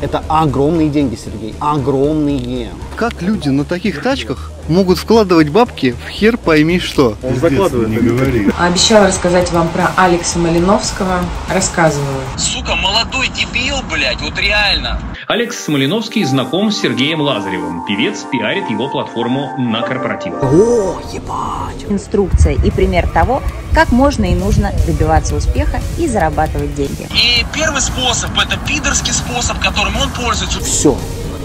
Это огромные деньги, Сергей. Огромные. Как люди на таких тачках могут вкладывать бабки в хер пойми что? Он закладывает, не говори. Обещала рассказать вам про Алекса Малиновского. Рассказываю. Сука, молодой дебил, блядь, вот реально. Алекс Смолиновский знаком с Сергеем Лазаревым. Певец пиарит его платформу на корпоративах. О, ебать. инструкция и пример того, как можно и нужно добиваться успеха и зарабатывать деньги. И первый способ, это пидорский способ, которым он пользуется. Все,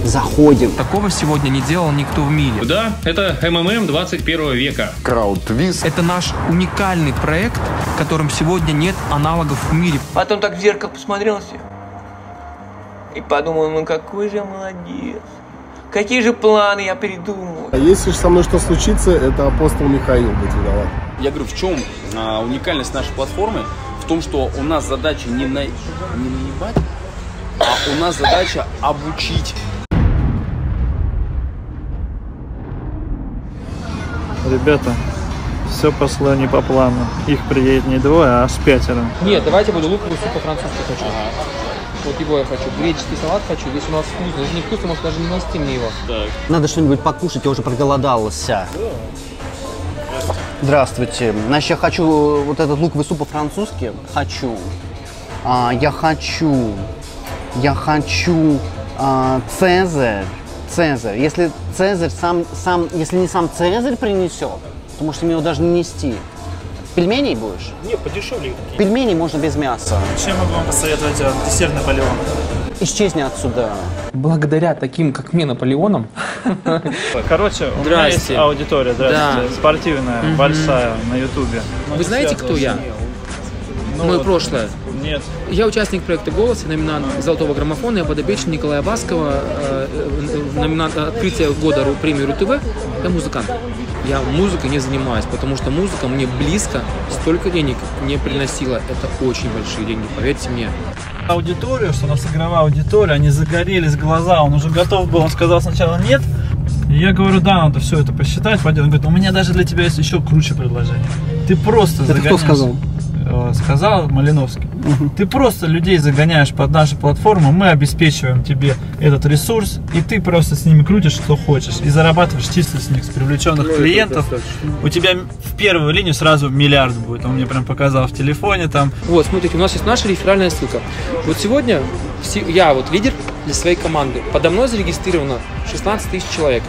заходим. Такого сегодня не делал никто в мире. Да, это МММ 21 века. Краудвиз. Это наш уникальный проект, которым сегодня нет аналогов в мире. Потом так в зеркало посмотрелся и подумал, ну какой же я молодец. Какие же планы я придумал. А если же со мной что случится, это апостол Михаил будет виноват. Я говорю, в чем а, уникальность нашей платформы? В том, что у нас задача не, на... не наебать, а у нас задача обучить. Ребята, все пошло не по плану. Их приедет не двое, а аж пятеро. Нет, давайте буду луковый суп по-французски хочу. Вот его я хочу. Греческий салат хочу. Здесь у нас вкусно. Если не вкусно, может даже не нести мне его. Надо что-нибудь покушать, я уже проголодался. Здравствуйте. Значит, я хочу вот этот луковый суп по-французски. Хочу. А, я хочу. Я хочу а, Цезарь. Цезарь. Если Цезарь сам, сам, если не сам Цезарь принесет, то можете мне его даже не нести. Пельменей будешь? Не, подешевле такие. Пельмени можно без мяса. Чем могу вам посоветовать э, десерт Наполеон? Исчезни отсюда. Благодаря таким, как мне, Наполеоном, Короче, у меня Здрасте. есть аудитория, здравствуйте, Да. спортивная, большая, на ютубе. Вы знаете, кто я? Ну Мое прошлое. Нет. Я участник проекта «Голос», номинант «Золотого граммофона», я подопечный Николая Баскова, э, э, номинант открытия года Ру- премии РУ-ТВ. Я музыкант. Я музыкой не занимаюсь, потому что музыка мне близко, столько денег не приносила. Это очень большие деньги, поверьте мне. Аудиторию, что у нас игровая аудитория, они загорелись глаза, он уже готов был, он сказал сначала нет. И я говорю, да, надо все это посчитать, пойдем. Он говорит, у меня даже для тебя есть еще круче предложение. Ты просто Это кто загоняешь- сказал? Сказал Малиновский. Ты просто людей загоняешь под нашу платформу, мы обеспечиваем тебе этот ресурс, и ты просто с ними крутишь, что хочешь, и зарабатываешь чисто с них, с привлеченных клиентов. У тебя в первую линию сразу миллиард будет. Он мне прям показал в телефоне там. Вот, смотрите, у нас есть наша реферальная ссылка. Вот сегодня я вот лидер для своей команды. Подо мной зарегистрировано 16 тысяч человек.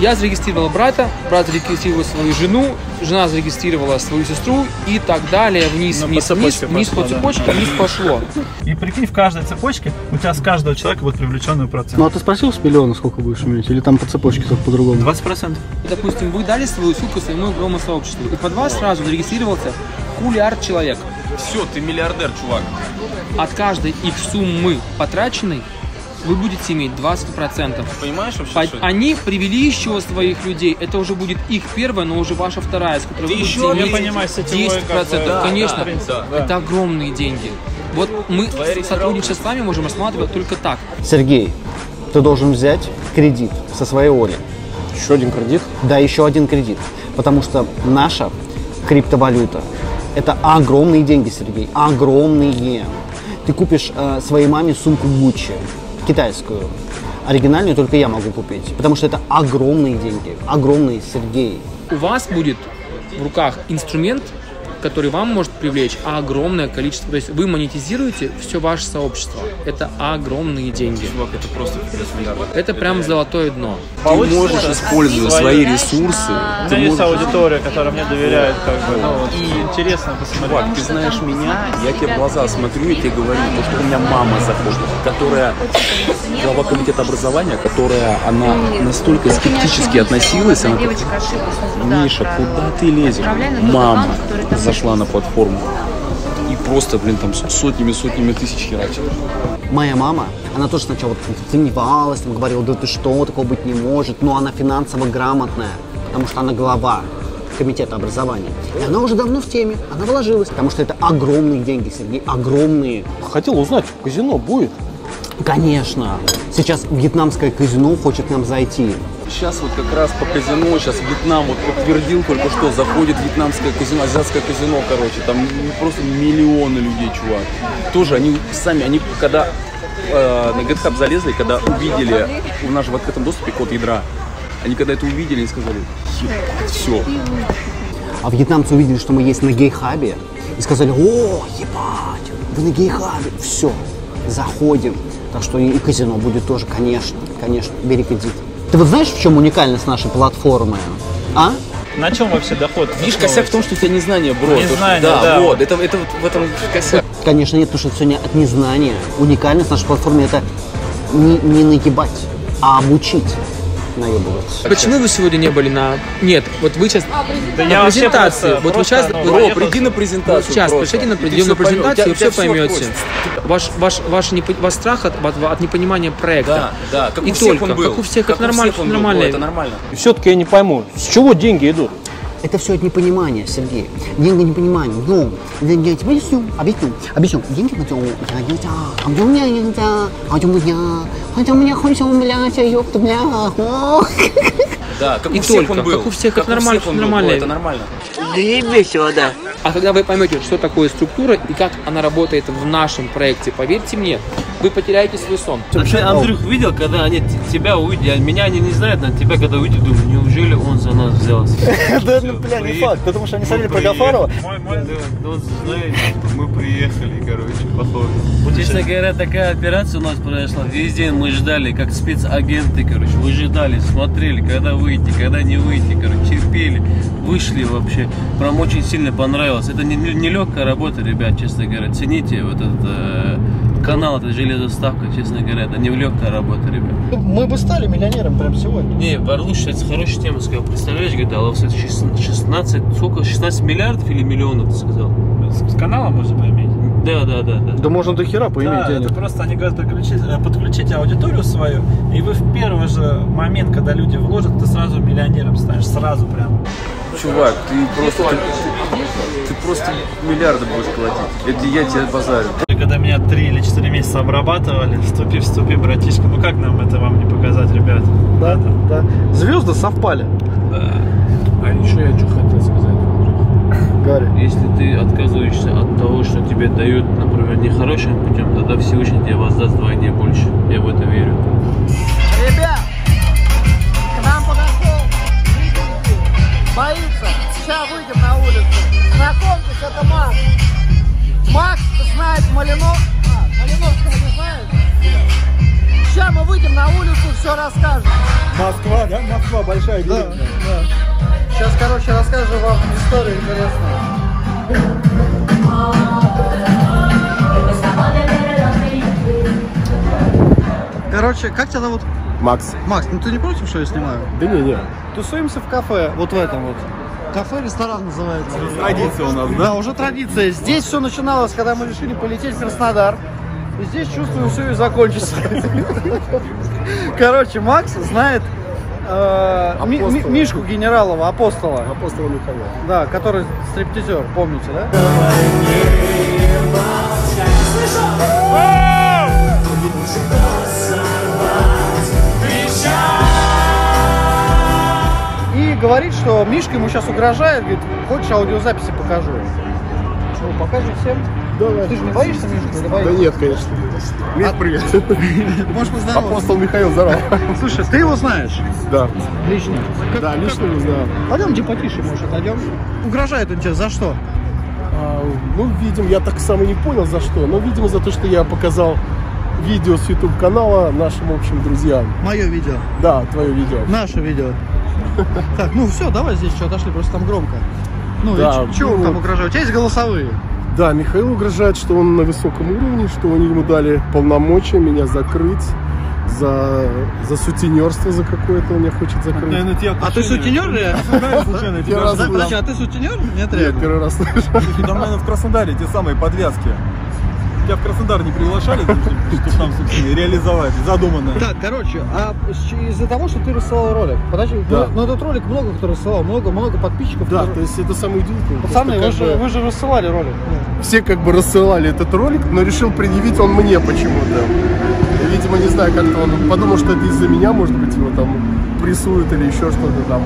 Я зарегистрировал брата, брат зарегистрировал свою жену, жена зарегистрировала свою сестру и так далее, вниз, Ну, по вниз, вниз, цепочке вниз по пошло, да. цепочке, вниз пошло. И прикинь, в каждой цепочке у тебя с каждого человека будет привлеченный процент. Ну а ты спросил с миллиона, сколько будешь иметь? Или там по цепочке только по-другому? 20%. Допустим, вы дали свою ссылку своему игровому сообществу, и под вас сразу зарегистрировался кулиард человек. Все, ты миллиардер, чувак. От каждой их суммы потраченной вы будете иметь 20%. Понимаешь вообще, По- что Они привели еще своих людей, это уже будет их первая, но уже ваша вторая, с которой Ты вы будете еще, иметь я понимаю, сетевой, 10%. как бы, да, Конечно, да, да. это огромные деньги. Вот мы сотрудничество с вами можем рассматривать только так. Сергей, ты должен взять кредит со своей Оли. Еще один кредит. Да, еще один кредит. Потому что наша криптовалюта – это огромные деньги, Сергей. Огромные. Ты купишь э, своей маме сумку Гуччи, китайскую. Оригинальную только я могу купить. Потому что это огромные деньги. Огромные, Сергей. У вас будет в руках инструмент, который вам может привлечь огромное количество. То есть вы монетизируете все ваше сообщество. Это огромные деньги. Чувак, это просто. Это прям золотое дно. Ты можешь использовать свои ресурсы. У Ты меня есть можешь- аудитория, которая мне доверяет, как бы, ну, вот, и интересно посмотреть. Чувак, ты знаешь меня, я тебе в глаза смотрю и тебе говорю, то, что у меня мама заходит, которая глава комитета образования, которая, она настолько скептически относилась, она такая, Миша, куда ты лезешь? Мама зашла на платформу и просто, блин, там сотнями-сотнями тысяч херачит. Моя мама, она тоже сначала вот сомневалась, там, говорила, да ты что, такого быть не может. Но она финансово грамотная, потому что она глава комитета образования. И она уже давно в теме, она вложилась, потому что это огромные деньги, Сергей, огромные. Хотел узнать, казино будет? Конечно, сейчас вьетнамское казино хочет нам зайти. Сейчас вот как раз по казино, сейчас Вьетнам вот подтвердил только что, заходит вьетнамское казино, азиатское казино, короче, там просто миллионы людей, чувак. Тоже они сами, они когда э, на GitHub залезли, когда увидели, у нас же в открытом доступе код ядра. Они когда это увидели, они сказали, все. А вьетнамцы увидели, что мы есть на гейхабе и сказали, о, ебать, вы на гейхабе. Все, заходим. Так что и казино будет тоже, конечно, конечно, бери кредит. Ты вот знаешь, в чем уникальность нашей платформы? А? На чем вообще доход? Видишь, косяк в том, что у тебя незнание, бро. То, что- Незнание, да, да. вот, это, это вот в этом косяк. Конечно, нет, потому что это сегодня от незнания. Уникальность нашей платформы это не, не наебать, а обучить наебываться. Почему вы сегодня не были на... Нет, вот вы сейчас Да на я презентации. просто- вот вы сейчас... ну, поехал- Приди на презентацию Вот сейчас, пришлите на всё поймёшь, презентацию, и все поймете. Ваш, ваш, ваш, не, ваш страх от, от, от непонимания проекта. Да, да, как и у всех только, он был. как у всех, Как это у нормально, всех он был, нормально. вот, это нормально. Все-таки я не пойму, с чего деньги идут? Это все от непонимания, Сергей. Деньги непонимания. Ну, я, я тебе объясню, объясню, объясню. Деньги хотел, я не знаю, а где у меня, знаю, а где у меня, хотя у меня хочется, блядь, ёпта, бля, ох. Да, как И у всех только, он был. как у всех, как это нормально, всех он был, нормально. вот, Это нормально. весело, да. А когда вы поймете, что такое структура и как она работает в нашем проекте, поверьте мне, вы потеряете свой сон. А ты, Андрюх, видел, когда они тебя увидели, а меня они не знают, но тебя когда увидели, думаю, неужели он за нас взялся? Да, ну, бля, не факт, потому что они смотрели про Гафарова. Он знает, мы приехали, короче, походу. Честно говоря, такая операция у нас произошла. Весь день мы ждали, как спецагенты, короче, выжидали, смотрели, когда выйти, когда не выйти, короче, терпели, вышли вообще. Прям очень сильно понравилось. Это не, не легкая работа, ребят, честно говоря. Цените вот этот э, канал, это железоставка, честно говоря, это не легкая работа, ребят. Мы бы стали миллионером прямо сегодня. Не, Барлуш сейчас хорошая тема сказал. Представляешь, говорит, а у вас 16, сколько, 16 миллиардов или миллионов, ты сказал? С канала можно поиметь. Да, да, да, да. Да можно до хера поиметь Да, денег. это просто они говорят, подключить, э, подключите аудиторию свою, и вы в первый же момент, когда люди вложат, ты сразу миллионером станешь, сразу прям. Чувак, ты просто, ты, ты просто миллиарды будешь платить. Это я тебе базарю. Когда меня три или четыре месяца обрабатывали, вступи, вступи, братишка, ну как нам это вам не показать, ребят? Да, да. Звезды совпали. А еще я что хотел сказать. Гарри. Если ты отказываешься от того, что тебе дают, например, нехорошим путем, тогда Всевышний тебе воздаст вдвойне больше. Я в это верю. Ребят, к нам подошел боится. Сейчас выйдем на улицу. Знакомьтесь, это Макс. Макс знает Малинов. А, Малиновского не знает? Сейчас мы выйдем на улицу, все расскажем. Москва, да? Москва большая Да, да. Короче, расскажу вам историю интересную. Короче, как тебя зовут? Макс. Макс, ну ты не против, что я снимаю? Да не, не. Тусуемся в кафе, вот в этом вот. Кафе-ресторан называется. Традиция у нас, Да, уже традиция. Здесь все начиналось, когда мы решили полететь в Краснодар. И здесь, чувствую, все и закончится. Короче, Макс знает э, Ми- Ми- Апостола. Мишку Генералова, апостола. Апостола Михаила. Да, который стриптизер, помните, да? И говорит, что Мишка ему сейчас угрожает, говорит, хочешь аудиозаписи покажу? Что, покажешь всем? Давай. Ты же не боишься, Мишка, или Да боишься? нет, конечно. Миш, привет. Можешь поздороваться. Апостол Михаил, здорово. Слушай, ты его знаешь? Да. Лично? Да, лично не знаю. Пойдемте потише, может, отойдем. Угрожает он тебе за что? А, ну, видимо, я так сам и не понял за что, но, видимо, за то, что я показал видео с YouTube канала нашим общим друзьям. Мое видео. Да, твое видео. Наше видео. Так, ну все, давай здесь что, отошли, просто там громко. Ну, Да, и чего ну, там угрожают? У тебя есть голосовые? Да, Михаил угрожает, что он на высоком уровне, что они ему дали полномочия меня закрыть за, за сутенерство за какое-то он меня хочет закрыть. А ты сутенер или? Первый раз Да, слышу. Подожди, а ты сутенер? Нет, Нет, реально. первый раз слышу. Там, наверное, в Краснодаре те самые подвязки. Тебя в Краснодар не приглашали, чтобы там, собственно, реализовать задуманное? Так, короче, а из-за того, что ты рассылал ролик, подожди, Да. ну, ну этот ролик много кто рассылал, много, много подписчиков. Да, которые- то есть это самое удивительное. Пацаны, вы же, бы вы же рассылали ролик. Все как бы рассылали этот ролик, но решил предъявить он мне почему-то. Видимо, не знаю, как-то он подумал, что это из-за меня, может быть, его там прессуют или еще что-то там.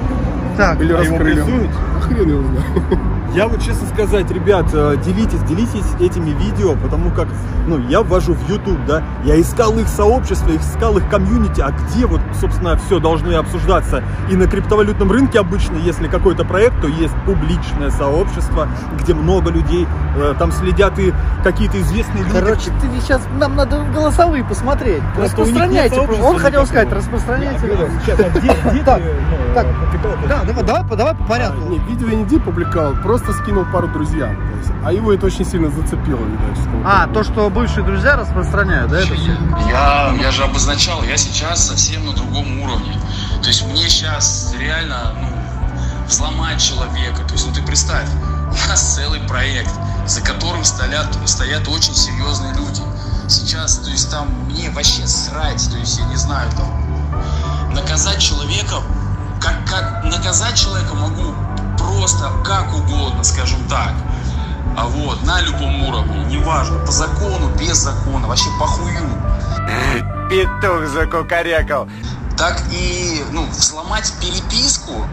Так, Или а его раскрыли. прессуют? А хрен его знает. Я вот честно сказать, ребят, э, делитесь, делитесь этими видео, потому как, ну, я ввожу в YouTube, да, я искал их сообщество, искал их комьюнити, а где вот, собственно, все должно обсуждаться. И на криптовалютном рынке обычно, если какой-то проект, то есть публичное сообщество, где много людей, э, там следят и какие-то известные люди. Короче, ты сейчас, нам надо голосовые посмотреть. Просто Распространяйте. Он хотел сказать, никакого. распространяйте. Нет, видос. сейчас, а где- где Так, ты, ну, так, опубликовал? да, давай, давай, по- давай по порядку. Не, видео я нигде публиковал, просто скинул пару друзьям. То есть, а его это очень сильно зацепило, видать. Что А, то, что бывшие друзья распространяют, да, это все? Я, я же обозначал, я сейчас совсем на другом уровне. То есть мне сейчас реально ну, взломать человека. То есть, ну ты представь, у нас целый проект, за которым стоят, стоят очень серьезные люди. Сейчас, то есть там мне вообще срать, то есть я не знаю, там наказать человека, как, как наказать человека могу просто как угодно, скажем так. А вот, на любом уровне, неважно, по закону, без закона, вообще похую. Петух закукарекал. Так и, ну, взломать переписку,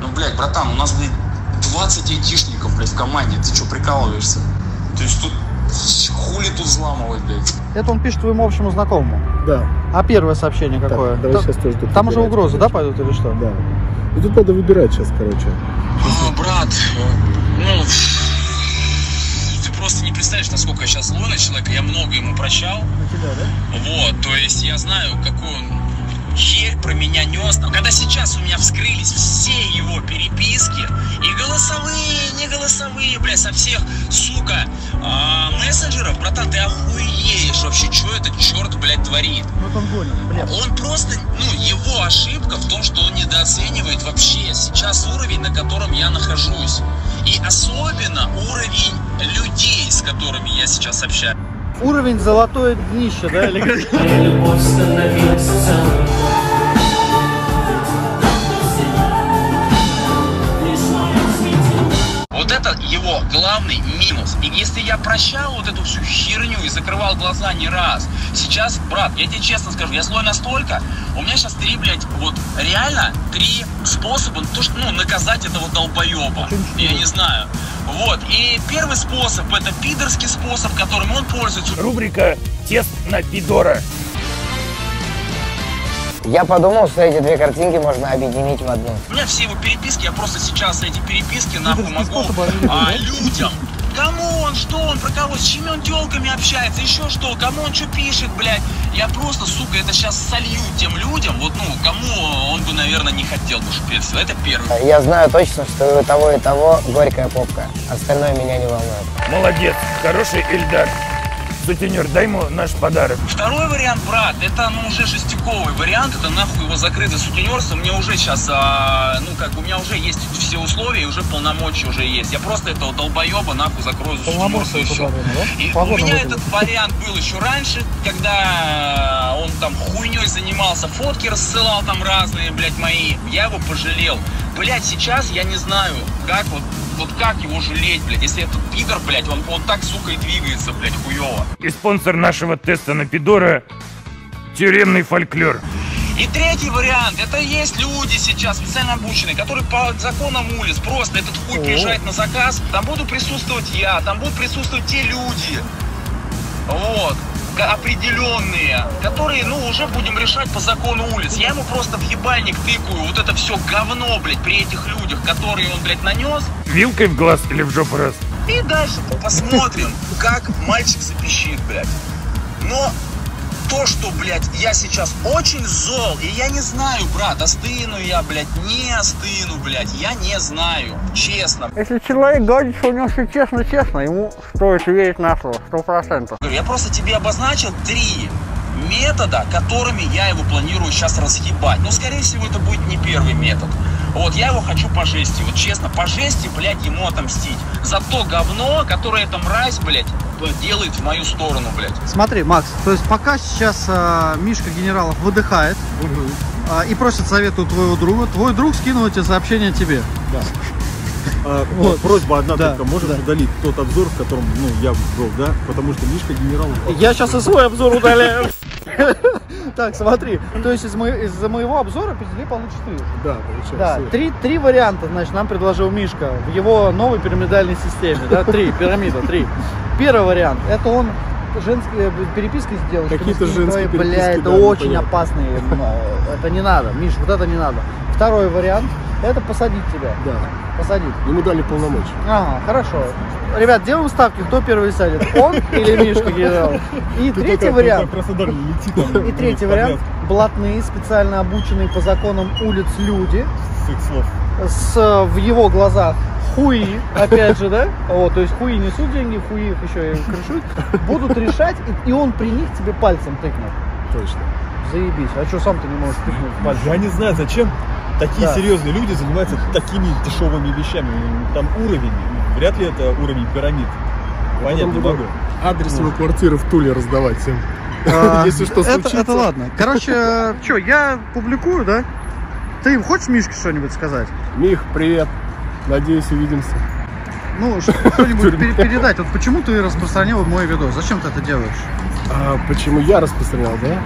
ну, блядь, братан, у нас, блядь, 20 айтишников, блядь, в команде, ты что, прикалываешься? То есть тут хули тут взламывать, блядь? Это он пишет твоему общему знакомому. Да. А первое сообщение какое? давай Та- сейчас тоже Там уже угрозы, да, пойдут или что? Да. И тут надо выбирать сейчас, короче. О, брат, ну, ты просто не представляешь, насколько я сейчас на человека, я много ему прощал. Вот, то есть я знаю, какой он херь про меня нес. Когда сейчас у меня вскрылись все его переписки, и голосовые, не голосовые, бля, со всех, сука, а, мессенджеров, братан, ты охуеешь вообще, что этот черт, блядь, творит. Вот он гонит, блядь. Он просто, ну, его ошибка в том, что он недооценивает вообще сейчас уровень, на котором я нахожусь. И особенно уровень людей, с которыми я сейчас общаюсь. Уровень золотое днище, да, или как? Это его главный минус. И если я прощал вот эту всю херню и закрывал глаза не раз, сейчас, брат, я тебе честно скажу, я злой настолько, у меня сейчас три, блядь, вот реально три способа, то, что, ну, наказать этого долбоеба. Я не знаю. Вот. И первый способ, это пидорский способ, которым он пользуется. Рубрика «Тест на пидора». Я подумал, что эти две картинки можно объединить в одну. У меня все его переписки, я просто сейчас эти переписки нахуй могу а, людям. Кому он, что он, про кого, с чьими он телками общается, еще что, кому он что пишет, блядь. Я просто, сука, это сейчас солью тем людям, вот, ну, кому он бы, наверное, не хотел бы, всё. Это первое. Я знаю точно, что у того, и того горькая попка. Остальное меня не волнует. Молодец, хороший Эльдар. Сутенер, дай ему наш подарок. Второй вариант, брат, это ну уже жестяковый вариант, это нахуй его закрыть за сутенерство. Мне уже сейчас, а, ну как бы у меня уже есть все условия, и уже полномочия уже есть. Я просто этого долбоеба нахуй закрою за сутенерство и все. И у меня этот вариант был еще раньше, когда он там хуйней занимался, фотки рассылал там разные, блядь, мои. Я его пожалел. Блядь, сейчас я не знаю, как вот вот как его жалеть, блядь, если этот пидор, блядь, он вот так, сука, и двигается, блядь, хуево. И спонсор нашего теста на пидора – тюремный фольклор. И третий вариант, это есть люди сейчас специально обученные, которые по законам улиц просто этот хуй приезжает на заказ, там буду присутствовать я, там будут присутствовать те люди, вот, определенные, которые, ну, уже будем решать по закону улиц. Я ему просто в ебальник тыкаю вот это все говно, блядь, при этих людях, которые он, блядь, нанес, Вилкой в глаз или в жопу раз? и дальше посмотрим, как мальчик запищит, блядь. Но то, что, блядь, я сейчас очень зол, и я не знаю, брат, остыну я, блядь, не остыну, блядь, я не знаю, честно. Если человек говорит, что у него все честно-честно, ему стоит верить на слово, сто процентов. Я просто тебе обозначил три метода, которыми я его планирую сейчас разъебать. Но, скорее всего, это будет не первый метод. Вот, я его хочу по жести. Вот честно, по жести, блядь, ему отомстить. За то говно, которое эта мразь, блядь, делает в мою сторону, блядь. Смотри, Макс, то есть пока сейчас а, Мишка Генералов выдыхает а, и просит совета у твоего друга, твой друг скинул эти сообщения тебе. Да. А, Вот. Просьба одна Да, только, можешь удалить тот обзор, в котором ну, я был, да? Потому что Мишка генерал. Я сейчас и свой обзор удаляю. Так, смотри, то есть из, мо- из моего обзора определили получше ты. Да, получается. Да, три, три варианта, значит, нам предложил Мишка в его новой пирамидальной системе, да, три, пирамида, три. Первый вариант, это он женские переписки сделал. Какие-то женские Бля, переписки, это да, очень непонятно. опасные, это не надо, Миш, вот это не надо. Второй вариант, это посадить тебя. Да. Посадить. Ему дали полномочия. Ага, хорошо. Ребят, делаем ставки, кто первый сядет, он или Мишка генерал. И Ты третий только- вариант. там, И третий вариант. Блатные, специально обученные по законам улиц люди. С слов. С, э, в его глазах хуи, опять же, да? Вот, то есть хуи несут деньги, хуи их еще и крышут. Будут решать, и, и он при них тебе пальцем тыкнет. Точно. Заебись. А что сам ты не можешь тыкнуть пальцем? Я не знаю, зачем такие Да. серьезные люди занимаются такими дешевыми вещами. Там уровень, вряд ли это уровень пирамид. Не буду могу. Адрес его квартиры в Туле раздавать всем. А, Если что случится. это ладно. Короче, что, я публикую, да? Ты хочешь Мишке что-нибудь сказать? Мих, привет. Надеюсь, увидимся. Ну, что-нибудь пер- передать. Вот почему ты распространил мой видос? Зачем ты это делаешь? А почему я распространял, да?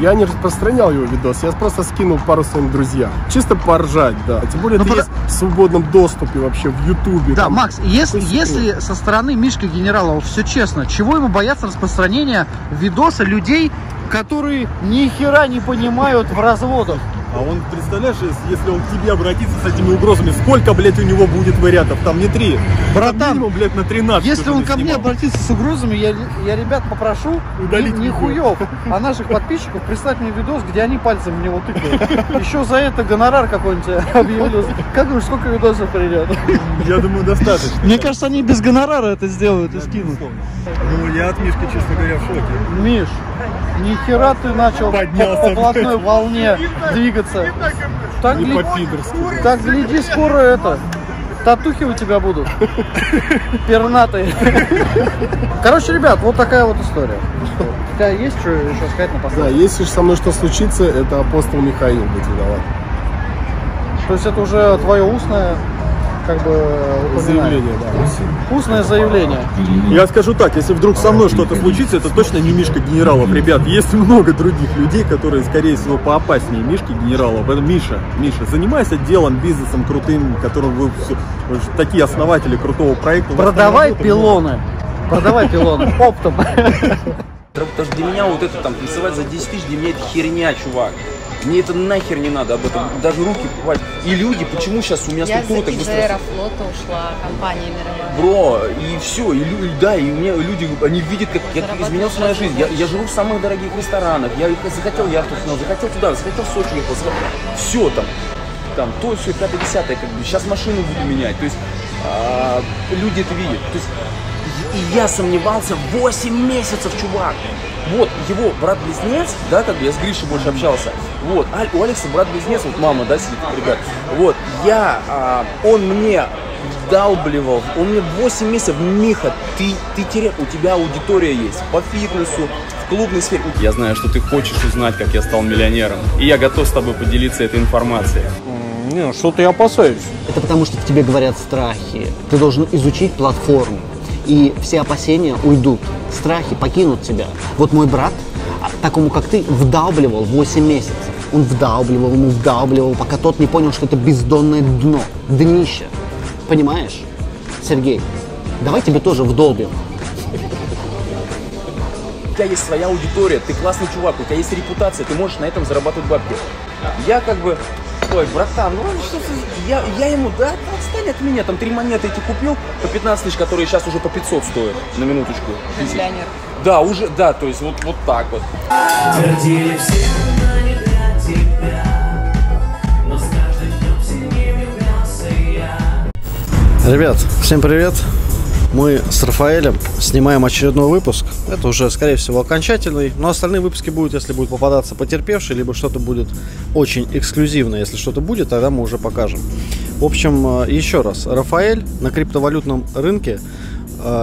Я не распространял его видос, я просто скинул пару своим друзьям. Чисто поржать, да. Тем более Ну, это про- есть в свободном доступе вообще в Ютубе. Да, там. Макс, если, если со стороны Мишки Генералова все честно, чего ему бояться распространения видоса людей, которые ни хера не понимают в разводах? А он, представляешь, если- он к тебе обратится с этими угрозами, сколько, блядь, у него будет вариантов? Там не три. Братан, Там минимум, блядь, на 13. Если он ко мне снимал. обратится с угрозами, я, я ребят попрошу Удалить не, не видео. хуев, а наших подписчиков прислать мне видос, где они пальцем в него тыкают. Еще за это гонорар какой-нибудь объявлю. Как думаешь, сколько видосов придет? Я думаю, достаточно. Мне кажется, они без гонорара это сделают и скинут. Ну, я от Мишки, честно говоря, в шоке. Миш, ни хера ты начал по, Поднялся, по блатной волне двигаться. Так, по-пидорски. так гляди, скоро это. Татухи у тебя будут. Пернатые. Короче, ребят, вот такая вот история. У тебя есть что еще сказать на Да, если же со мной что случится, это апостол Михаил будет виноват. То есть это уже твое устное, как бы. Заявление, да. Устное заявление. Я скажу так, если вдруг со мной что-то случится, это точно не Мишка Генералов. Ребят, есть много других людей, которые, скорее всего, поопаснее Мишки Генералов. Поэтому, Миша, Миша, занимайся делом, бизнесом крутым, которым вы, же такие основатели крутого проекта. Продавай пилоны. Продавай пилоны. Оптом. Потому что для меня вот это там танцевать за 10 тысяч, для меня это херня, чувак. Мне это нахер не надо об этом, даже руки бывать. И люди, почему сейчас у меня Я структура так быстро... Аэрофлота ушла, компания мировая. Бро, и все, и, лю- да, и у меня люди, они видят, как, Зарабатываешь изменилась моя жизнь. Я, я живу в самых дорогих ресторанах, я захотел яхту снял, захотел туда, захотел в Сочи ехал, все там, там, то, все, пятое, десятое, как бы, сейчас машину буду менять, то есть а, люди это видят, то есть и я сомневался 8 месяцев, чувак. Вот, его брат-близнец, да, как бы я с Гришей больше общался. Вот, Аль- у Алекса брат-близнец, вот мама, да, сидит, ребят. Вот, я, а, он мне вдалбливал, он мне 8 месяцев, Миха, ты, ты теряешь, у тебя аудитория есть по фитнесу, в клубной сфере. Я знаю, что ты хочешь узнать, как я стал миллионером, и я готов с тобой поделиться этой информацией. Не, что-то я опасаюсь. Это потому, что в тебе говорят страхи. Ты должен изучить платформу. И все опасения уйдут. Страхи покинут тебя. Вот мой брат, а, такому как ты, вдалбливал 8 месяцев. Он вдалбливал, ему вдалбливал, пока тот не понял, что это бездонное дно, днище. Понимаешь? Сергей, давай тебе тоже вдолбим. У тебя есть своя аудитория, ты классный чувак, у тебя есть репутация, ты можешь на этом зарабатывать бабки. Я как бы, ой, братан, ну что ты- я, я ему, да, отстань от меня, там три монеты эти купил по 15 тысяч, которые сейчас уже по 500 стоят, на минуточку. Миллионер. Да, уже, да, то есть вот, вот так вот. Твердили все, но не для тебя Ребят, всем привет! Мы с Рафаэлем снимаем очередной выпуск. Это уже, скорее всего, окончательный. Но остальные выпуски будут, если будет попадаться потерпевший, либо что-то будет очень эксклюзивное. Если что-то будет, тогда мы уже покажем. В общем, э, еще раз. Рафаэль на криптовалютном рынке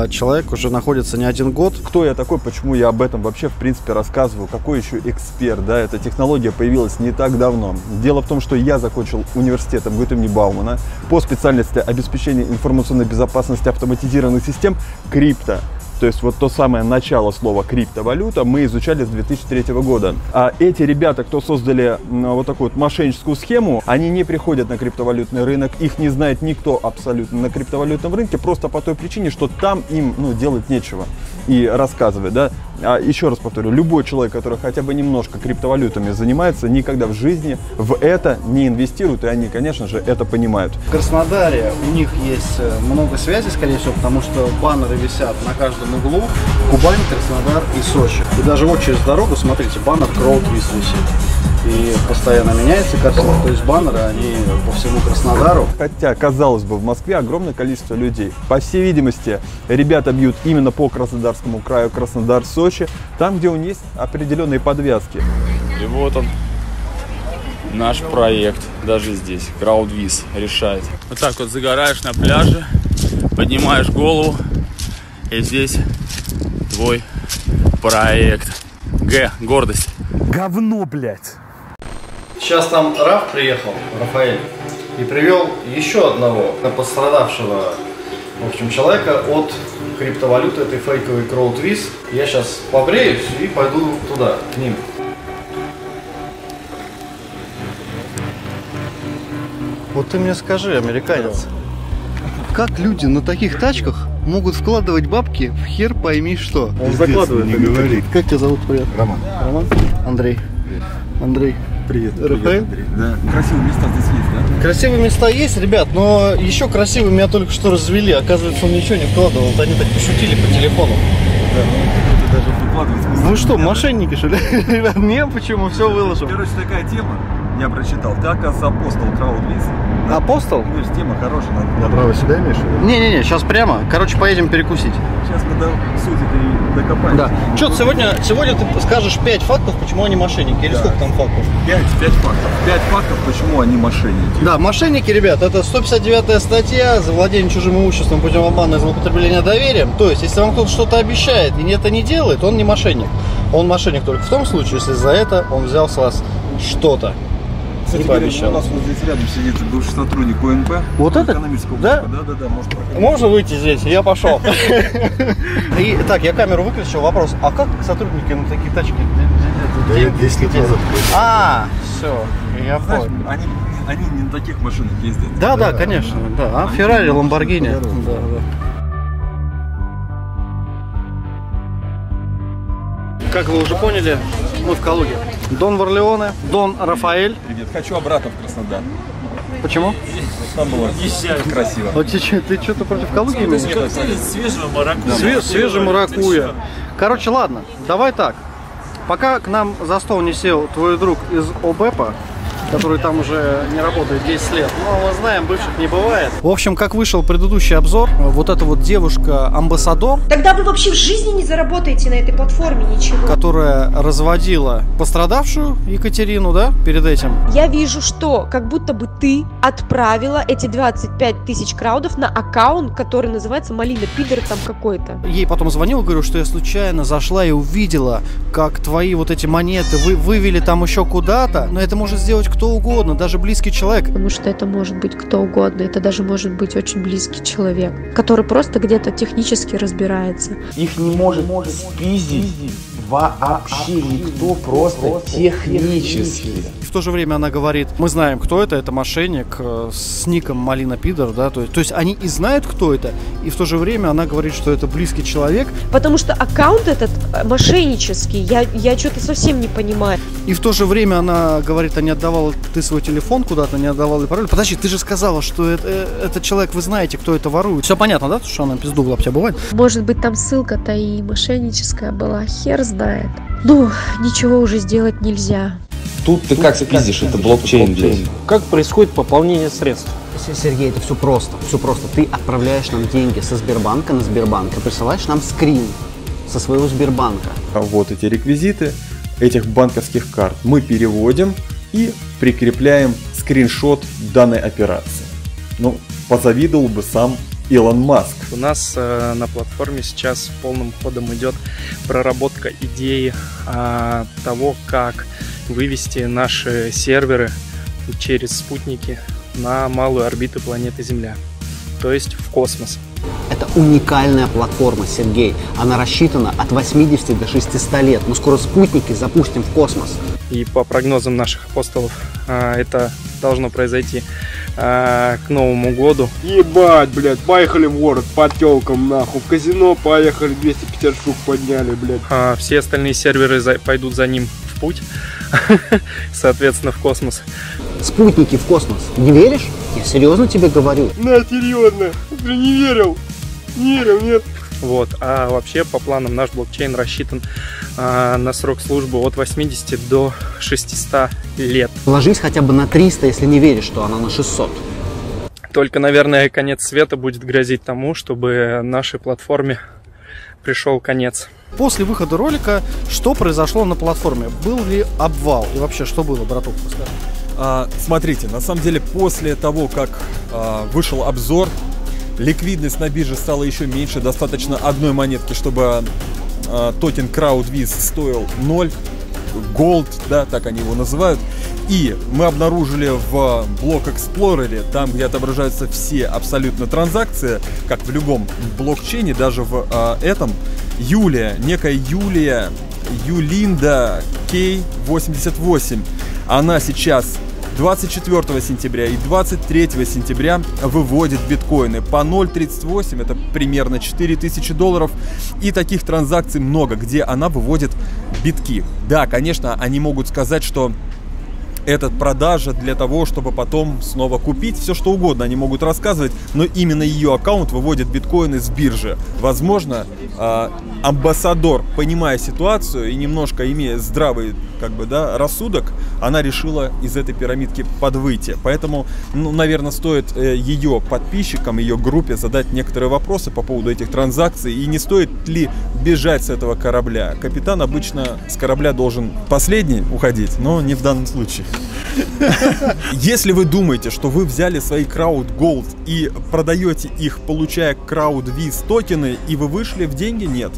человек уже находится не один год. Кто я такой, почему я об этом вообще в принципе рассказываю, какой еще эксперт, да, эта технология появилась не так давно. Дело в том, что я закончил университет МГУ имени Баумана по специальности обеспечения информационной безопасности автоматизированных систем крипто. То есть вот то самое начало слова криптовалюта, мы изучали с 2003 года. А эти ребята, кто создали вот такую вот мошенническую схему, они не приходят на криптовалютный рынок, их не знает никто абсолютно на криптовалютном рынке, просто по той причине, что там им ну, делать нечего и рассказывать, да. А еще раз повторю, любой человек, который хотя бы немножко криптовалютами занимается, никогда в жизни в это не инвестирует, и они, конечно же, это понимают. В Краснодаре у них есть э, много связей, скорее всего, потому что баннеры висят на каждом углу. Кубань, Краснодар и Сочи. И даже вот через дорогу, смотрите, баннер Кроудвиз висит. И постоянно меняется картинка, то есть баннеры, они по всему Краснодару. Хотя, казалось бы, в Москве огромное количество людей. По всей видимости, ребята бьют именно по Краснодарскому краю, Краснодар-Сочи, там, где у них есть определенные подвязки. И вот он, наш проект, даже здесь, Краудвиз решает. Вот так вот загораешь на пляже, поднимаешь голову, и здесь твой проект. Г, гордость. Говно, блядь. Сейчас там Раф приехал, Рафаэль, и привел еще одного пострадавшего, в общем, человека от криптовалюты, этой фейковой CrowdWiz. Я сейчас побреюсь и пойду туда, к ним. Вот ты мне скажи, американец, как люди на таких тачках могут вкладывать бабки в хер пойми что? Он закладывает, не говори. Как тебя зовут, привет? Роман. Роман? Андрей. Андрей. Привет. Рафаэль? Да. Красивые места здесь есть, да? Красивые места есть, ребят, но еще красивые меня только что развели. Оказывается, он ничего не вкладывал. Вот они так пошутили по телефону. Это даже выкладывать Вы что, да? мошенники, что ли? Ребят, не, почему все выложим. Короче, такая тема, я прочитал. Ты, оказывается, апостол Краудвиз. Апостол? Ну, хорошая, надо направо сюда имеешь? Не-не-не, сейчас прямо. Короче, поедем перекусить. Сейчас мы до сути-то и докопаемся. Да. Что, сегодня, сегодня ты скажешь 5 фактов, почему они мошенники? Или сколько там фактов? 5, 5 фактов. 5 фактов, почему они мошенники. Да, мошенники, ребят, это 159 статья за владение чужим имуществом путем обмана и злоупотребления доверием. То есть, если вам кто-то что-то обещает и это не делает, он не мошенник. Он мошенник только в том случае, если за это он взял с вас что-то. Кстати, пообещал. у нас вот здесь рядом сидит бывший сотрудник ОНП. Вот это? Экономического Да? Да, да, да, может. Можно выйти здесь? Я пошел. И так, я камеру выключил. Вопрос, а как сотрудники на такие тачки деньги 10 лет делают? назад. А, все, я понял. они, они не на таких машинах ездят. Да, да, конечно, да. А Феррари, Ламборгини. Да, да. Как вы уже поняли, мы в Калуге. Дон Варлеоне, Дон Рафаэль. Привет, хочу обратно в Краснодар. Почему? Там было красиво. Вот ты, ты что-то против Калуги имеешь? свежего маракуйя. Све- свежий маракуя. Короче, ладно, давай так. Пока к нам за стол не сел твой друг из ОБЭПа, который там уже не работает 10 лет. Ну, мы знаем, бывших не бывает. В общем, как вышел предыдущий обзор, вот эта вот девушка-амбассадор, Тогда вы вообще в жизни не заработаете на этой платформе ничего. которая разводила пострадавшую Екатерину, да, перед этим. Я вижу, что как будто бы ты отправила эти 25 тысяч краудов на аккаунт, который называется Малина Пидор там какой-то. Ей потом звонил, говорю, что я случайно зашла и увидела, как твои вот эти монеты вы вывели там еще куда-то. Но это может сделать кто угодно, даже близкий человек. Потому что это может быть кто угодно, это даже может быть очень близкий человек, который просто где-то технически разбирается. Их не может спиздить вообще никто просто технически. И в то же время она говорит, мы знаем, кто это, это мошенник э, с ником Малина Пидор, да, то есть, то есть они и знают, кто это, и в то же время она говорит, что это близкий человек, Потому что аккаунт этот э, мошеннический, я, я что-то совсем не понимаю. и в то же время она говорит, а не отдавала ты свой телефон куда-то, не отдавала ли пароль. Подожди, ты же сказала, что это, э, этот человек, вы знаете, кто это ворует. Все понятно, да, что она пизду у тебя бывает? Может быть, там ссылка-то и мошенническая была, хер знает. Ну, ничего уже сделать нельзя. Тут ты как спиздишь, это блокчейн, блядь. Как происходит пополнение средств? Сергей, это все просто. Все просто. Ты отправляешь нам деньги со Сбербанка на Сбербанк и присылаешь нам скрин со своего Сбербанка. А Вот эти реквизиты этих банковских карт мы переводим и прикрепляем скриншот данной операции. Ну, позавидовал бы сам Илон Маск. У нас э, на платформе сейчас полным ходом идет проработка идеи а, того, как вывести наши серверы через спутники на малую орбиту планеты Земля, то есть в космос. Это уникальная платформа, Сергей. Она рассчитана от 80 до 600 лет. Мы скоро спутники запустим в космос. И по прогнозам наших апостолов, а, это должно произойти а, к Новому году. Ебать, блядь, поехали в город по телкам, нахуй. В казино поехали, 250 штук подняли, блядь. А, Все остальные серверы за- пойдут за ним в путь, соответственно, в космос. Спутники в космос. Не веришь? Я серьезно тебе говорю. На, серьезно. Ты не верил? Не верил, нет. Вот. А вообще, по планам, наш блокчейн рассчитан а, на срок службы от 80 до 600 лет. Ложись хотя бы на 300, если не веришь, что она на 600. Только, наверное, конец света будет грозить тому, чтобы нашей платформе пришел конец. После выхода ролика, что произошло на платформе? Был ли обвал? И вообще, что было, браток, расскажи. А, смотрите, на самом деле после того, как а, вышел обзор, ликвидность на бирже стала еще меньше, достаточно одной монетки, чтобы а, токен CrowdWiz стоил 0, Gold, да, так они его называют. И мы обнаружили в блок Explorer, там, где отображаются все абсолютно транзакции, как в любом блокчейне, даже в а, этом, Юлия, некая Юлия, Юлинда K88, она сейчас 24 сентября и 23 сентября выводит биткоины по 0.38, это примерно 4000 долларов. И таких транзакций много, где она выводит битки. Да, конечно, они могут сказать, что это продажа для того, чтобы потом снова купить все что угодно. Они могут рассказывать, но именно ее аккаунт выводит биткоины с биржи. Возможно, а, амбассадор, понимая ситуацию и немножко имея здравый как бы, да, рассудок, она решила из этой пирамидки подвыйти. Поэтому, ну, наверное, стоит э, ее подписчикам, ее группе задать некоторые вопросы по поводу этих транзакций и не стоит ли бежать с этого корабля. Капитан обычно с корабля должен последний уходить, но не в данном случае. Если вы думаете, что вы взяли свои Crowd Gold и продаете их, получая Crowd Viz токены, и вы вышли в деньги, нет.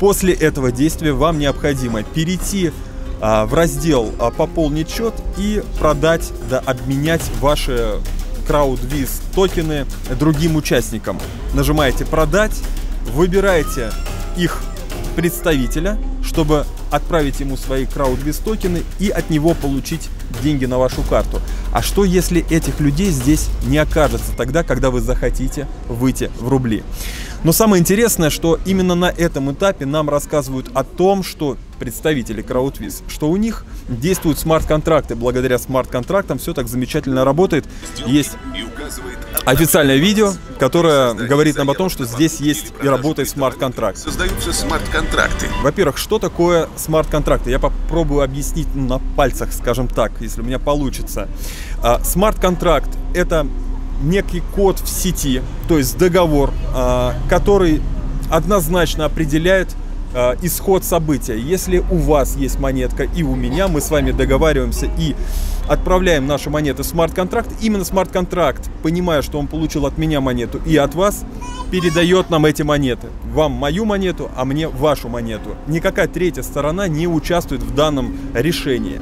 После этого действия вам необходимо перейти а, в раздел а, «Пополнить счет» и продать, да, обменять ваши CrowdViz токены другим участникам. Нажимаете «Продать», выбираете их представителя, чтобы отправить ему свои CrowdViz токены и от него получить деньги на вашу карту. А что если этих людей здесь не окажется тогда, когда вы захотите выйти в рубли? Но самое интересное, что именно на этом этапе нам рассказывают о том, что представители CrowdViz, что у них действуют смарт-контракты. Благодаря смарт-контрактам все так замечательно работает. Есть официальное видео, которое говорит нам о том, что здесь есть и работает смарт-контракт. Создаются смарт-контракты. Во-первых, что такое смарт-контракты? Я попробую объяснить на пальцах, скажем так, если у меня получится. А, Смарт-контракт – это некий код в сети, то есть договор, а, который однозначно определяет а, исход события. Если у вас есть монетка и у меня, мы с вами договариваемся и отправляем наши монеты в смарт-контракт. Именно смарт-контракт, понимая, что он получил от меня монету и от вас, передает нам эти монеты. Вам мою монету, а мне вашу монету. Никакая третья сторона не участвует в данном решении.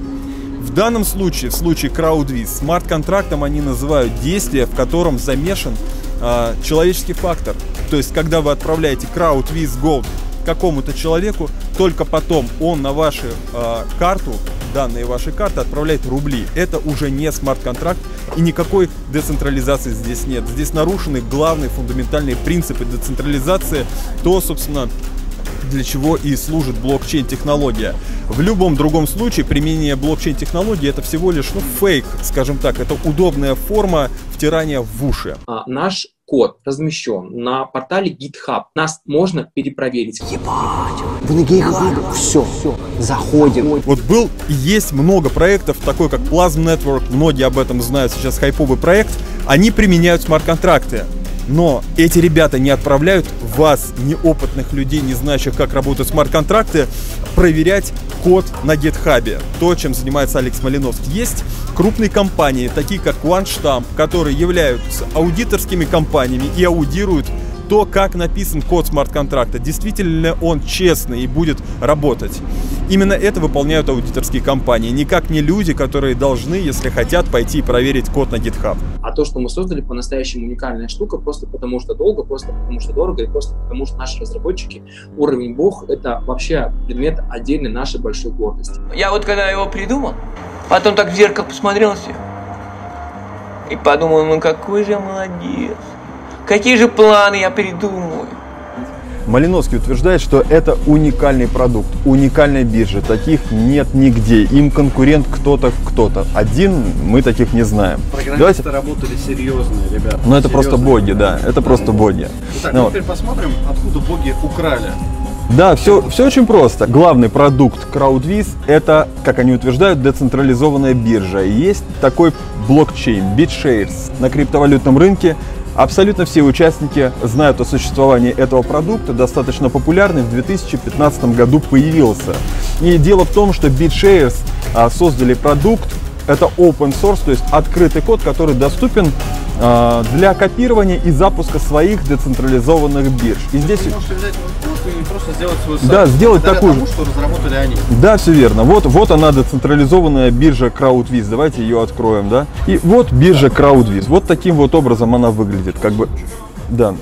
В данном случае, в случае CrowdWiz, смарт-контрактом они называют действие, в котором замешан а, человеческий фактор. То есть, когда вы отправляете CrowdWiz Gold какому-то человеку, только потом он на вашу э, карту, данные вашей карты отправляет рубли. Это уже не смарт-контракт и никакой децентрализации здесь нет. Здесь нарушены главные фундаментальные принципы децентрализации, то, собственно, для чего и служит блокчейн-технология. В любом другом случае применение блокчейн-технологии это всего лишь ну, фейк, скажем так, это удобная форма втирания в уши. А, наш код размещен на портале GitHub. Нас можно перепроверить. Вы на GitHub? Все, заходим. Вот был и есть много проектов, такой как Plasm Network, многие об этом знают, сейчас хайповый проект, они применяют смарт-контракты. Но эти ребята не отправляют вас, неопытных людей, не знающих, как работают смарт-контракты, проверять код на GitHub. То, чем занимается Алекс Малиновский. Есть крупные компании, такие как OneStamp, которые являются аудиторскими компаниями и аудируют то, как написан код смарт-контракта, действительно он честный и будет работать. Именно это выполняют аудиторские компании, никак не люди, которые должны, если хотят, пойти и проверить код на GitHub. А то, что мы создали, по-настоящему уникальная штука, просто потому что долго, просто потому что дорого, и просто потому что наши разработчики, уровень бог, это вообще предмет отдельной нашей большой гордости. Я вот когда его придумал, потом так в зеркало посмотрелся и подумал, ну какой же я молодец. Какие же планы я придумываю. Малиновский утверждает, что это уникальный продукт, уникальная биржа. Таких нет нигде. Им конкурент кто-то, кто-то. Один мы таких не знаем. Программисты работали серьезные, ребята. Ну это просто боги, да. Это просто боги. Итак, Ну ну, вот. теперь посмотрим, откуда боги украли. Да, все, все очень просто. Главный продукт CrowdWiz – это, как они утверждают, децентрализованная биржа. Есть такой блокчейн BitShares на криптовалютном рынке. Абсолютно все участники знают о существовании этого продукта, достаточно популярный, в 2015 году появился. И дело в том, что BitShares а, создали продукт, это open source, то есть открытый код, который доступен а, для копирования и запуска своих децентрализованных бирж. И здесь И просто сделать свой Да, сайт. сделать благодаря такую тому, что разработали они. Да, все верно. Вот, вот она, децентрализованная биржа CrowdWiz. Давайте ее откроем, да? И вот биржа CrowdWiz. Вот таким вот образом она выглядит. Как бы, да.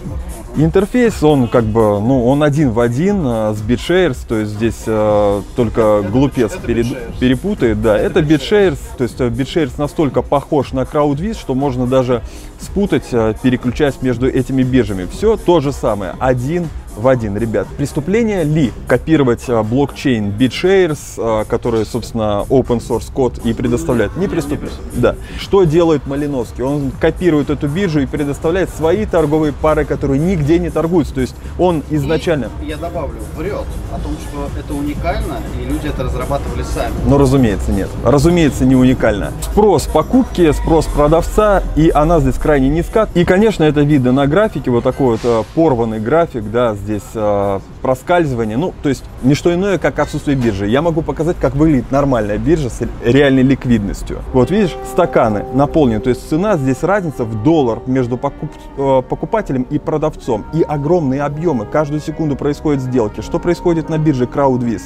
Интерфейс, он как бы, ну, он один в один а, с BitShares, то есть здесь а, только глупец перед- перепутает, да. Это BitShares, то есть а, BitShares настолько похож на CrowdWiz, что можно даже спутать, а, переключаясь между этими биржами. Все то же самое, один в один, ребят. Преступление ли копировать а, блокчейн BitShares, а, который, собственно, open source код и предоставляет? Не преступление. Да. Что делает Малиновский? Он копирует эту биржу и предоставляет свои торговые пары, которые нигде не торгуются. То есть он изначально... Я добавлю, врет о том, что это уникально, и люди это разрабатывали сами. Но разумеется нет. Разумеется не уникально. Спрос покупки, спрос продавца, и она здесь крайне низка. И, конечно, это видно на графике, вот такой вот э, порванный график, да, здесь э, проскальзывание. Ну, то есть не что иное, как отсутствие биржи. Я могу показать, как выглядит нормальная биржа с реальной ликвидностью. Вот видишь, стаканы наполнены, то есть цена здесь разница в доллар между покуп- э, покупателем и продавцом. И огромные объемы, каждую секунду происходят сделки. Что происходит на бирже CrowdWiz?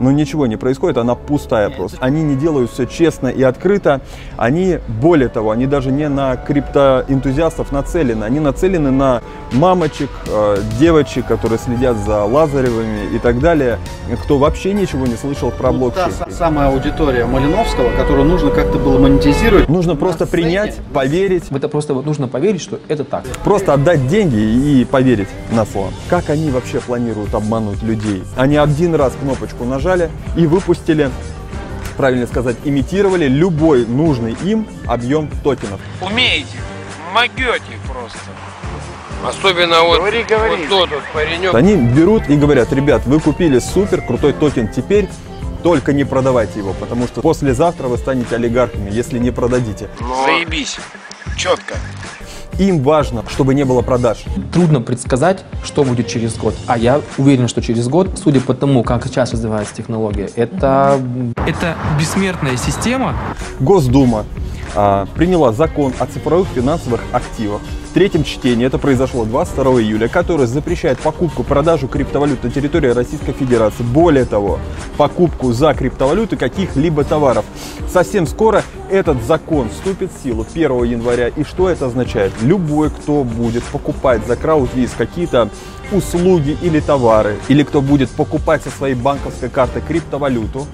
Ну ничего не происходит, она пустая просто. Они не делают все честно и открыто. Они, более того, они даже не на криптоэнтузиастов нацелены. Они нацелены на мамочек, э, девочек, которые следят за Лазаревыми и так далее, кто вообще ничего не слышал про Ну, та блокчейн. са- самая аудитория Малиновского, которую нужно как-то было монетизировать. Нужно просто принять, поверить. В это просто вот нужно поверить, что это так. Просто отдать деньги и поверить на слово. Как они вообще планируют обмануть людей? Они один раз кнопочку нажали и выпустили, правильно сказать, имитировали любой нужный им объем токенов. Умеете, могете просто. Особенно вот, вот тот вот паренек. Они берут и говорят, ребят, вы купили супер крутой токен, теперь только не продавайте его, потому что послезавтра вы станете олигархами, если не продадите. Заебись. Четко. Им важно, чтобы не было продаж. Трудно предсказать, что будет через год. А я уверен, что через год, судя по тому, как сейчас развивается технология, это... Это бессмертная система. Госдума приняла закон о цифровых финансовых активах. В третьем чтении это произошло 22 июля, который запрещает покупку, продажу криптовалют на территории Российской Федерации. Более того, покупку за криптовалюты каких-либо товаров. Совсем скоро этот закон вступит в силу 1 января. И что это означает? Любой, кто будет покупать за CrowdWiz какие-то услуги или товары, или кто будет покупать со своей банковской карты криптовалюту,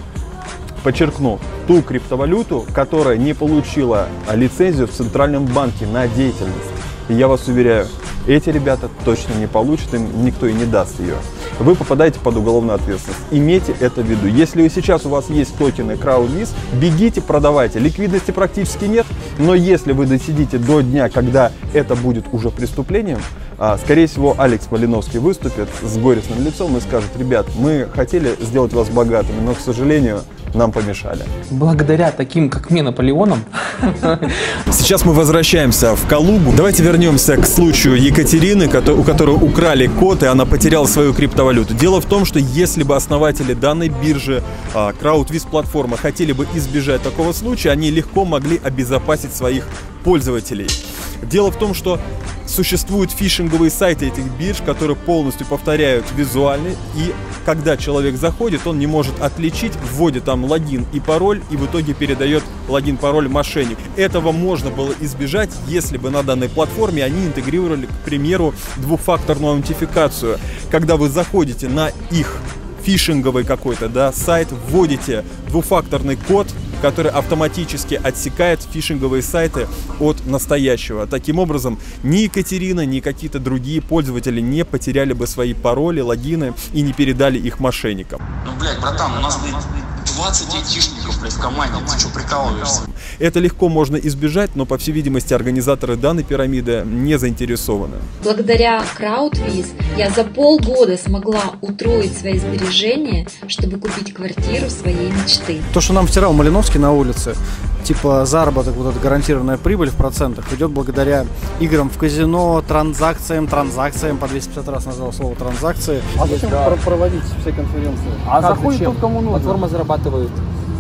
подчеркну, ту криптовалюту, которая не получила а, лицензию в Центральном банке на деятельность. Я вас уверяю, эти ребята точно не получат, им никто и не даст ее. Вы попадаете под уголовную ответственность. Имейте это в виду. Если сейчас у вас есть токены CrowdWiz, бегите, продавайте. Ликвидности практически нет, но если вы досидите до дня, когда это будет уже преступлением, а, скорее всего, Алекс Малиновский выступит с горестным лицом и скажет, ребят, мы хотели сделать вас богатыми, но, к сожалению, нам помешали. Благодаря таким, как мне, Наполеонам, Сейчас мы возвращаемся в Калугу. Давайте вернемся к случаю Екатерины, у которой украли код, и она потеряла свою криптовалюту. Дело в том, что если бы основатели данной биржи, CrowdWiz платформа, хотели бы избежать такого случая, они легко могли обезопасить своих пользователей. Дело в том, что существуют фишинговые сайты этих бирж, которые полностью повторяют визуальный, и когда человек заходит, он не может отличить, вводит там логин и пароль, и в итоге передает логин-пароль мошенник. Этого можно было избежать, если бы на данной платформе они интегрировали, к примеру, двухфакторную аутентификацию. Когда вы заходите на их фишинговый какой-то да, сайт, вводите двухфакторный код, который автоматически отсекает фишинговые сайты от настоящего. Таким образом, ни Екатерина, ни какие-то другие пользователи не потеряли бы свои пароли, логины и не передали их мошенникам. Ну, блядь, братан, у нас, 20 айтишников, блядь, в команде. Ты что, прикалываешься? Это легко можно избежать, но, по всей видимости, организаторы данной пирамиды не заинтересованы. Благодаря CrowdWiz я за полгода смогла утроить свои сбережения, чтобы купить квартиру своей мечты. То, что нам втирал Малиновский на улице, типа заработок, вот эта гарантированная прибыль в процентах, идет благодаря играм в казино, транзакциям, транзакциям, по 250 раз назвал слово транзакции. А зачем про- проводить все конференции? А Как, заходит зачем? тот, кому нужно. Платформа зарабатывает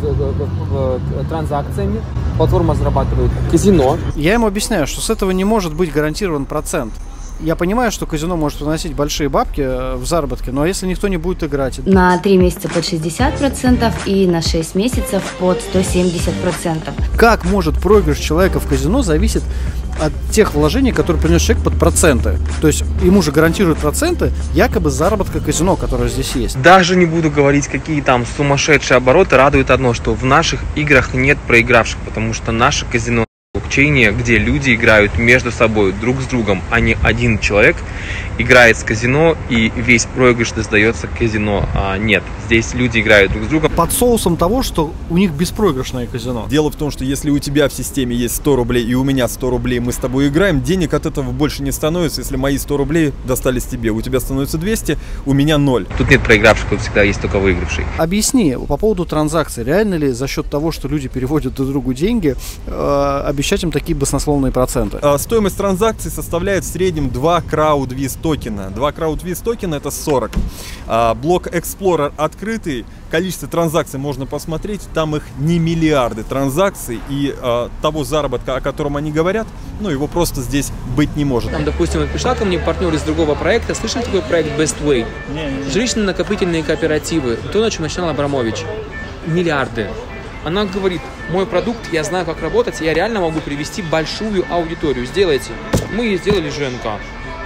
э, э, э, транзакциями, платформа зарабатывает казино. Я ему объясняю, что с этого не может быть гарантирован процент. Я понимаю, что казино может приносить большие бабки э, в заработке, но если никто не будет играть, На 3 месяца под 60% и на 6 месяцев под 170%. как может проигрыш человека в казино зависит от тех вложений, которые принес человек под проценты. То есть ему же гарантируют проценты якобы с заработка казино, которое здесь есть. Даже не буду говорить, какие там сумасшедшие обороты. Радует одно, что в наших играх нет проигравших, потому что наше казино блокчейне, где люди играют между собой, друг с другом, а не один человек играет с казино и весь проигрыш достается казино. А нет, здесь люди играют друг с другом. Под соусом того, что у них беспроигрышное казино. Дело в том, что если у тебя в системе есть 100 рублей и у меня 100 рублей, мы с тобой играем, денег от этого больше не становится, если мои 100 рублей достались тебе. У тебя становится 200, у меня 0. Тут нет проигравших, тут всегда есть только выигравший. Объясни по поводу транзакций. Реально ли за счет того, что люди переводят друг другу деньги, э, обещать им такие баснословные проценты? А, Стоимость транзакций составляет в среднем 2 CrowdWiz токена. 2 CrowdWiz токена это 40. А, Блок Explorer открытый, количество транзакций можно посмотреть, там их не миллиарды транзакций, и а, того заработка, о котором они говорят, ну его просто здесь быть не может. Там, допустим, пришла ко мне партнер из другого проекта. Слышали такой проект Best Way? Жилищные накопительные кооперативы. То, на чем начинал Абрамович. Миллиарды. Она говорит, мой продукт, я знаю, как работать, я реально могу привести большую аудиторию. Сделайте. Мы ей сделали ЖНК.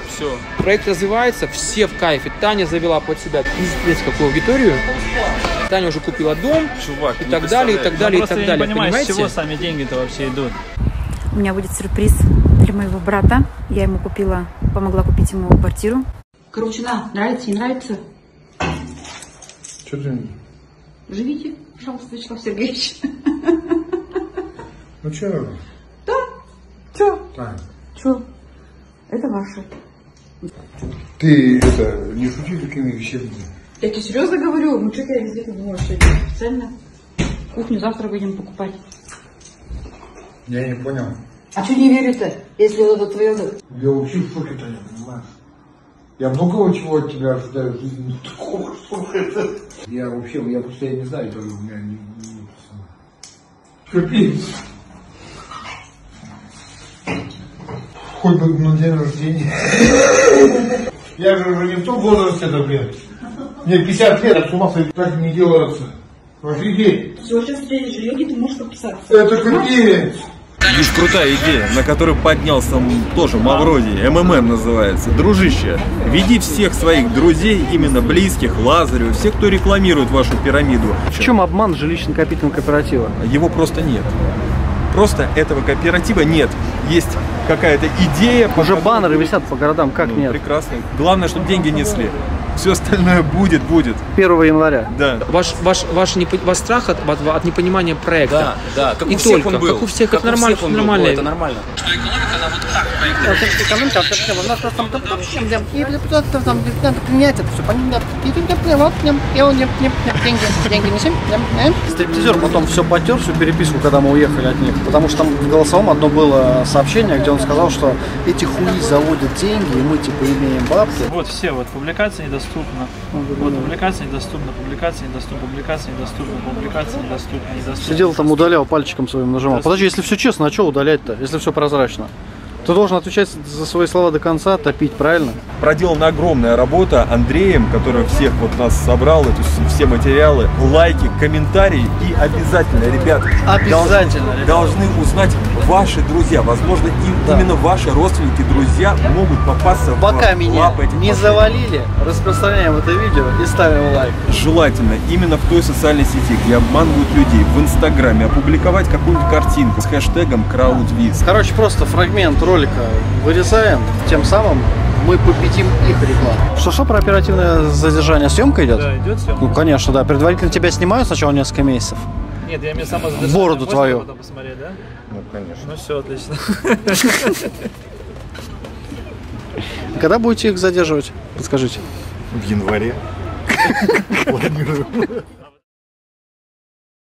Все. Проект развивается, все в кайфе. Таня завела под себя пиздец какую аудиторию. Таня уже купила дом Чувак, и так далее, и так далее, Я и так далее. не понимаю, с Понимаете? чего сами деньги-то вообще идут. У меня будет сюрприз для моего брата. Я ему купила, помогла купить ему квартиру. Короче, на, нравится, не нравится? Что ты? Живите, пожалуйста, Вячеслав Сергеевич. Ну что? Да? Чё? Так. Чё? Это ваше. Ты это, не шути такими вещами. Я тебе серьезно говорю? Ну что ты везде ты думаешь, что это специально? Кухню завтра будем покупать. Я не понял. А что не верю-то, если это твое... Я вообще в шоке, Таня, понимаешь? Я многого чего от тебя ожидаю в жизни, но такого, что это... Я вообще, я просто я не знаю, даже у меня не... не Капец. Хоть бы на день рождения. Я же уже не в том возрасте, это, блядь. Мне 50 лет, а с ума сойти так не делается. Офигеть. Все, сейчас тебе жилье, ты можешь подписаться. Это капец. Есть крутая идея, на которую поднялся тоже Мавроди, МММ называется. Дружище, веди всех своих друзей, именно близких, Лазарю, всех, кто рекламирует вашу пирамиду. В чем обман жилищно-накопительного кооператива? Его просто нет. Просто этого кооператива нет. Есть какая-то идея. Уже баннеры висят по городам, как нет? Прекрасно. Главное, чтобы деньги несли. Все остальное будет, будет. 1 января. Да. Ваш, ваш, ваш, непо- ваш страх от, от, от непонимания проекта. Да, да, как у и всех только, он был. Как у всех, Как это у нормально, всех он был, нормально. это нормально. Экономика, у нас там там надо принять это все, деньги, деньги несем. Стриптизер потом все потер, всю переписку, когда мы уехали от них. Потому что там в голосовом одно было сообщение, где он сказал, что эти хуи заводят деньги, и мы типа имеем бабки. Вот все вот публикации недоступны. недоступно. Вот публикация недоступна, публикация недоступна, публикация недоступна, публикация недоступна, недоступна. Сидел там, удалял, пальчиком своим нажимал. Подожди, если все честно, а что удалять-то, если все прозрачно? Ты должен отвечать за свои слова до конца, топить, правильно? Проделана огромная работа Андреем, который всех вот нас собрал, это с- все материалы, лайки, комментарии и обязательно, ребят, Обязательно, должны, ребят. должны узнать ваши друзья. Возможно, им именно ваши родственники, друзья могут попасться Пока в меня лапы этих не мошенников. завалили, распространяем это видео и ставим лайк. Желательно именно в той социальной сети, где обманывают людей, в Инстаграме, опубликовать какую-нибудь картинку с хэштегом CrowdViz. Короче, просто фрагмент ролика вырезаем, тем самым мы победим их рекламу. Что-что про оперативное задержание? Съемка идет? Да, идет съемка. Ну, конечно, да. Предварительно тебя снимают сначала несколько месяцев. Нет, я имею само Бороду твою. Потом посмотреть, да? Ну, конечно. Ну все, отлично. Когда будете их задерживать? Подскажите. В январе. Планируем.